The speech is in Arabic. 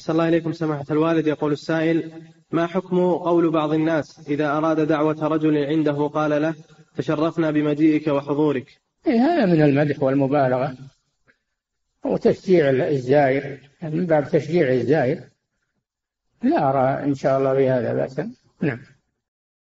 أحسن الله إليكم سماحة الوالد. يقول السائل ما حكم قول بعض الناس إذا أراد دعوة رجل عنده قال له تشرفنا بمجيئك وحضورك إيه هذا من المدح والمبالغة. وتشجيع الزائر. من باب تشجيع الزائر. لا أرى إن شاء الله بهذا بأسا. نعم.